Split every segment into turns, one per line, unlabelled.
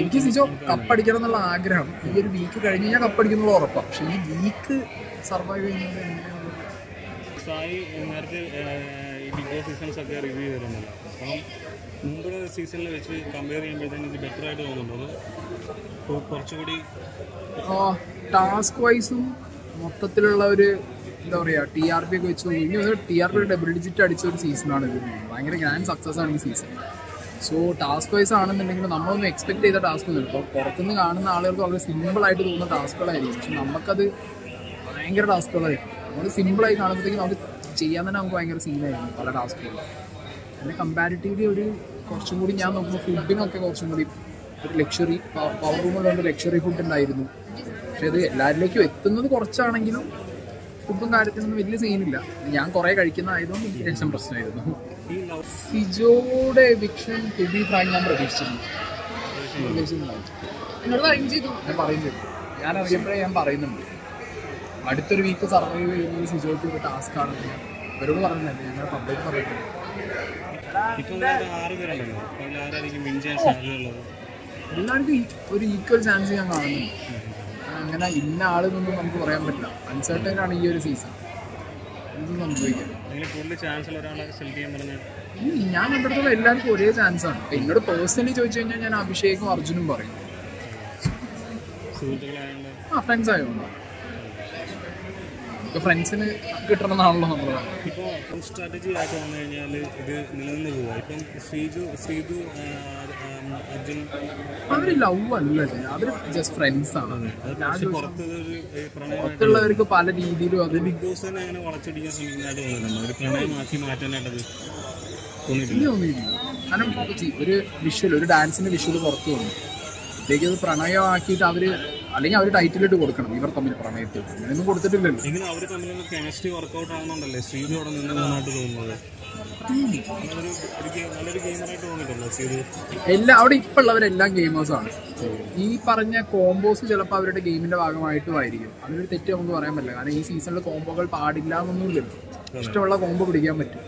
എനിക്ക് സിജോ കപ്പടിക്കണം എന്നുള്ള ആഗ്രഹം. ഈ ഒരു വീക്ക് കഴിഞ്ഞ് കഴിഞ്ഞാൽ കപ്പടിക്കുന്നുള്ള ഉറപ്പാണ് പക്ഷെ ഈ വീക്ക് സർവൈവ് ചെയ്യുന്നത്
സായി നേരത്തെ ബിഗ് ബോസ് സീസൺസ് ഒക്കെ റിവ്യൂ ചെയ്തിരുന്നല്ലോ. അപ്പം മുമ്പുള്ള സീസണിൽ വെച്ച് കമ്പയർ ചെയ്യുമ്പോഴത്തേക്കും ഇത് ബെറ്റർ ആയിട്ട് തോന്നുന്നത് കുറച്ചുകൂടി
ടാസ്ക് വൈസും മൊത്തത്തിലുള്ള ഒരു എന്താ പറയുക ടി ആർ പി ഒക്കെ വെച്ച് നോക്കി T R P double digit അടിച്ച ഒരു സീസണാണ് ഇത്. ഭയങ്കര ഗ്രാൻഡ് സക്സസ് ആണ് ഈ സീസൺ സോ ടാസ്ക് വൈസ് ആണെന്നുണ്ടെങ്കിൽ നമ്മളൊന്നും എക്സ്പെക്ട് ചെയ്ത ടാസ്ക് ഒന്നും ഇപ്പോൾ പുറത്തുനിന്ന് കാണുന്ന ആളുകൾക്ക് വളരെ സിമ്പിളായിട്ട് തോന്നുന്ന ടാസ്കുകളായിരിക്കും പക്ഷെ നമുക്കത് ഭയങ്കര ടാസ്കുകളായിരിക്കും നമ്മൾ സിമ്പിളായി കാണുമ്പോഴത്തേക്കും നമുക്ക് ചെയ്യാൻ തന്നെ നമുക്ക് ഭയങ്കര സീനായിരുന്നു പല ടാസ്കുകളും പിന്നെ കമ്പാരിറ്റീവ്ലി ഒരു കുറച്ചും കൂടി ഞാൻ നോക്കുമ്പോൾ ഫുഡിനൊക്കെ കുറച്ചും കൂടി ഒരു ലക്ഷറി പവർ റൂമുകളുണ്ട് ലക്ഷറി ഫുഡ് ഉണ്ടായിരുന്നു. പക്ഷേ അത് എല്ലാവരിലേക്കും എത്തുന്നത് കുറച്ചാണെങ്കിലും ഫുഡും കാര്യത്തിനൊന്നും വലിയ സീനില്ല. ഞാൻ കുറേ കഴിക്കുന്നതായതുകൊണ്ട് എനിക്ക് ടെൻഷൻ പ്രശ്നമായിരുന്നു. സിജോയുടെ എവിക്ഷൻ ടു ബി ഫ്രാങ്ക് ഞാൻ പ്രതീക്ഷിച്ചിരുന്നു.
എന്നോട് പറയും ചെയ്തു.
ഞാൻ പറയുന്നുണ്ട് ഞാൻ അറിയുമ്പോഴേ ഞാൻ പറയുന്നുണ്ട്. അടുത്തൊരു വീക്ക് സർവൈവ് ചെയ്യുന്നത് സിജോയ്ക്ക് ഒരു ടാസ്ക് ആണ് ഞാൻ ഇവരോട് പറഞ്ഞില്ല ഞങ്ങൾ പബ്ലിക് പറയുന്നുണ്ട് എല്ലാവർക്കും ഒരു ഈക്വൽ ചാൻസ് ഞാൻ കാണുന്നുണ്ട്. അങ്ങനെ ഇന്ന ആളെന്നൊന്നും നമുക്ക് പറയാൻ പറ്റില്ല. അൺസർട്ടൻ ആണ് ഈ ഒരു സീസൺ എന്തും സംഭവിക്കാം ഞാൻ കണ്ടിടത്തോളം എല്ലാവർക്കും ഒരേ ചാൻസ് ആണ്. എന്നോട് പേഴ്സണലി ചോദിച്ചു കഴിഞ്ഞാൽ ഞാൻ അഭിഷേകും അർജുനും പറയും. ആ ഫ്രണ്ട്സ് ആയതുകൊണ്ടോ ഫ്രണ്ട്സിന് കിട്ടണമെന്നാണല്ലോ നമ്മൾ
ഇപ്പോൾ സ്ട്രാറ്റജി ആയിട്ട് വന്നു കഴിഞ്ഞാൽ ഇത് നിലനിന്ന് പോകുക ഇപ്പം ശ്രീജു ശ്രീജു
അവർ ലവ് അല്ല അവർ ജസ്റ്റ് ഫ്രണ്ട്സ് ആണ്. പുറത്തുള്ളവർക്ക് പല രീതിയിലും അത്
ബിഗ് ബോസ് തന്നെ അങ്ങനെ വളച്ചൊടിക്കാൻ ശ്രമിക്കുന്നതായിട്ട് തോന്നുന്നുണ്ടോ ഒരു പ്രണയമാക്കി മാറ്റാനായിട്ടത് തോന്നിയിട്ടില്ല.
കാരണം ഒരു വിഷ്വൽ ഒരു ഡാൻസിന്റെ വിഷ്വൽ പുറത്തു വന്നു ഇതേക്ക് അത് പ്രണയമാക്കിയിട്ട് അവർ അല്ലെങ്കിൽ അവർ ടൈറ്റിലിട്ട് കൊടുക്കണം. ഇവർ തമ്മിൽ പ്രണയത്തിൽ അങ്ങനെയൊന്നും കൊടുത്തിട്ടില്ലല്ലോ.
അവർ തമ്മിലുള്ള കെമിസ്ട്രി വർക്ക്ഔട്ട് ആവുന്നുണ്ടല്ലേ? ശ്രീജു അവിടെ നിന്ന് തോന്നുന്നത്.
എല്ലാ അവിടെ ഇപ്പൊ ഉള്ളവരെല്ലാം ഗെയിമേഴ്സ് ആണ്. ഈ പറഞ്ഞ കോംബോസ് ചിലപ്പോൾ അവരുടെ ഗെയിമിന്റെ ഭാഗമായിട്ടും ആയിരിക്കും. അതിനൊരു തെറ്റ് നമുക്ക് പറയാൻ പറ്റില്ല. കാരണം ഈ സീസണിൽ കോംബോകൾ പാടില്ല എന്നൊന്നുമില്ലല്ലോ ഇഷ്ടമുള്ള കോംബോ പിടിക്കാൻ പറ്റും.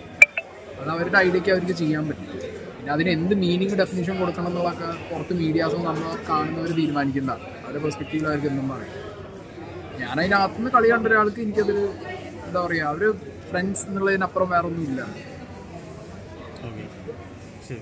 അത് അവരുടെ ഐഡിയക്ക് അവർക്ക് ചെയ്യാൻ പറ്റും. പിന്നെ അതിന് എന്ത് മീനിങ് ഡെഫിനേഷൻ കൊടുക്കണം എന്നുള്ളതൊക്കെ പുറത്ത് മീഡിയാസും നമ്മൾ കാണുന്നവർ തീരുമാനിക്കുന്നതാണ്. അവരുടെ പെർസ്പെക്റ്റീവിൽ അവർക്ക് എന്തും പറയും. ഞാൻ അതിനകത്തുനിന്ന് കളി കണ്ട ഒരാൾക്ക് എനിക്കത് എന്താ പറയുക അവർ ഫ്രണ്ട്സ് എന്നുള്ളതിനപ്പുറം 伸びし
てる。